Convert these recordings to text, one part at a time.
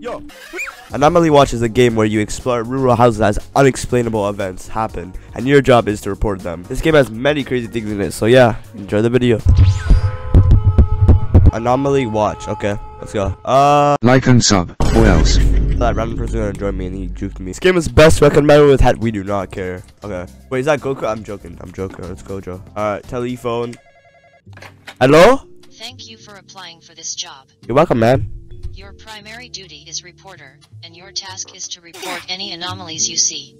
Yo. Anomaly Watch is a game where you explore rural houses as unexplainable events happen, and your job is to report them. This game has many crazy things in it, so yeah, enjoy the video. Anomaly Watch, okay, let's go. Uh, Like and sub, or else. that random person gonna join me and he juked me. This game is best recommended with hat. We do not care. Okay. Wait, is that Goku? I'm joking. I'm joking. Let's go, Joe. Alright, telephone. Hello? Thank you for applying for this job. You're welcome, man. Your primary duty is reporter, and your task is to report any anomalies you see.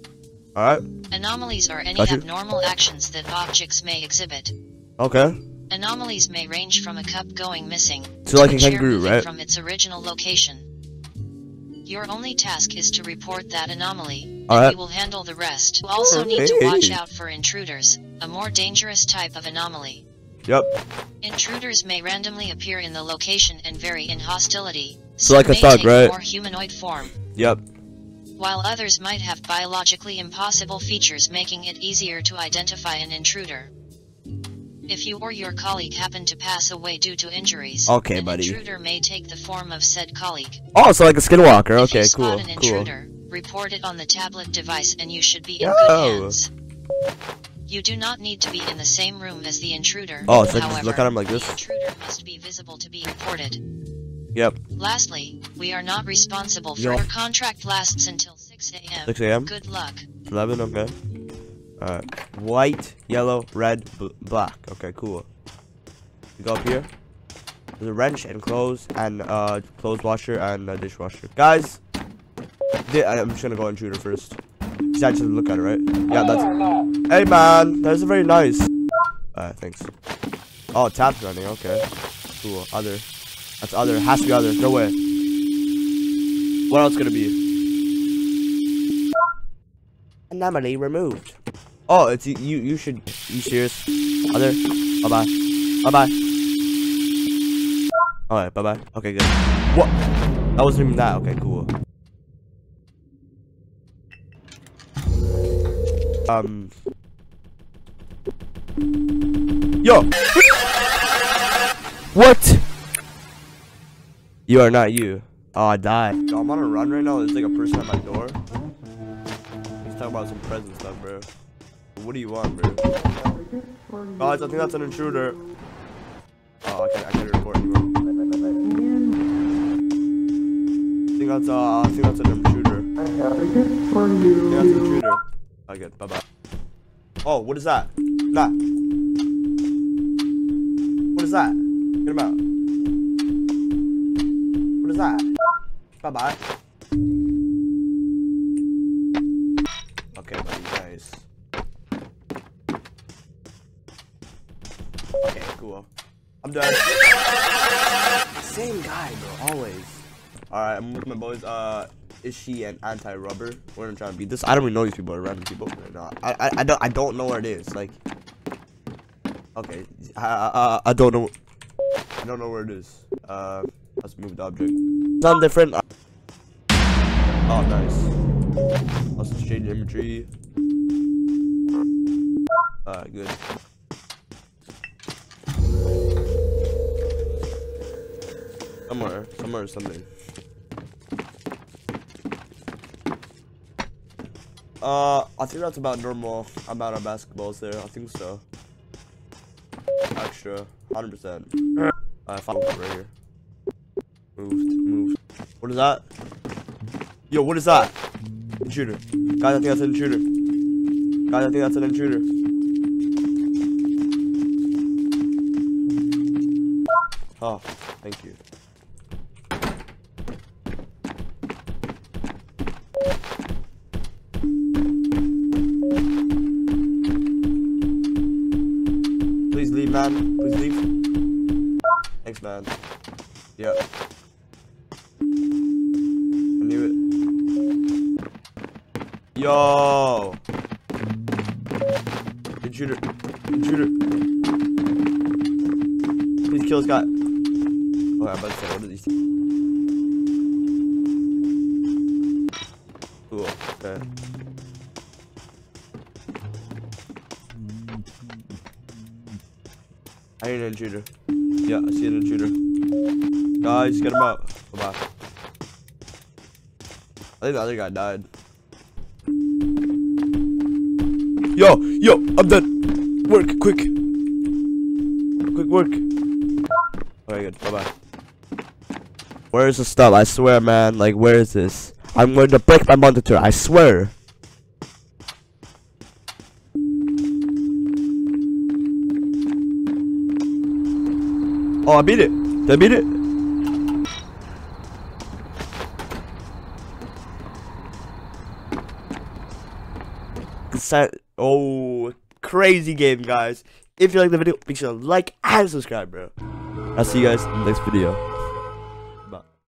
Alright. Anomalies are any abnormal actions that objects may exhibit. Okay. Anomalies may range from a cup going missing So like a chair kangaroo, right? from its original location. Your only task is to report that anomaly, and Alright. we will handle the rest. You also need to watch out for intruders, a more dangerous type of anomaly. Yep. Intruders may randomly appear in the location and vary in hostility. So like a thug, right? More humanoid form, Yep. while others might have biologically impossible features making it easier to identify an intruder. If you or your colleague happen to pass away due to injuries, Okay, an buddy. intruder may take the form of said colleague. Oh, so like a skinwalker. If you Okay, spot cool. an Cool. intruder, report it on the tablet device and you should be in Yo. good hands. You do not need to be in the same room as the intruder. Oh, so I just look at him like this? The intruder must be visible to be reported. Yep. Lastly, we are not responsible for Yo. your contract lasts until 6 a.m. 6 a.m. Good luck. 11. Okay. Alright. White, yellow, red, bl black. Okay, cool. You go up here. There's a wrench and clothes and uh clothes washer and a dishwasher. Guys, I'm just gonna go intruder first. Just actually look at it, right? Yeah, that's. Hey man, that's very nice. Alright, thanks. Oh, tap's running. Okay, cool. Other. That's other. Has to be other. No way. What else could it be? Anomaly removed. Oh, it's you. You, should. You serious? Other. Bye bye. Bye bye. Alright, bye bye. Okay, good. What? That wasn't even that. Okay, cool. Um. Yo. What? You are not you. Oh, I died. Yo, I'm on a run right now. There's like a person at my door. He's talking about some present stuff, bro. What do you want, bro? Guys, I think that's an intruder. Oh, I can't, I can't report anymore. I think that's, uh, I think that's an intruder. I think that's an intruder. Oh, good. Bye bye. Oh, what is that? Nah. What is that? Get him out. What is that? Bye bye. Okay, buddy, nice. Okay, cool. I'm done. Same guy, bro, always. Alright, I'm with my boys, uh, is she an Anti-Rubber. We're gonna try and beat this. I don't even know these people are random people. No, I, I, I don't, I don't know where it is. Like, okay, I, I, I don't know. I don't know where it is. Uh, let's move the object. Something different. Oh, nice. Let's exchange imagery. Alright, good. Somewhere, somewhere, something. Uh, I think that's about normal amount of basketballs there. I think so. Extra, hundred percent. I found it right here. What is that? Yo, what is that? Intruder. Guys, I think that's an intruder. Guys, I think that's an intruder. Oh, thank you. Please leave, man. Please leave. Thanks, man. Yeah. Yo. Intruder. Intruder. Please kill guy. Okay, oh, I'm about to say, what are these? Cool. Okay. I need an intruder. Yeah, I see an intruder. Guys, get him out. Bye bye. I think the other guy died. Yo, yo, I'm done. Work, quick. Quick work. Very good. Bye bye. Where is the stuff? I swear, man. Like, where is this? I'm going to break my monitor. I swear. Oh, I beat it. Did I beat it? Oh, crazy game, guys. If you like the video, make sure to like and subscribe, bro. I'll see you guys in the next video.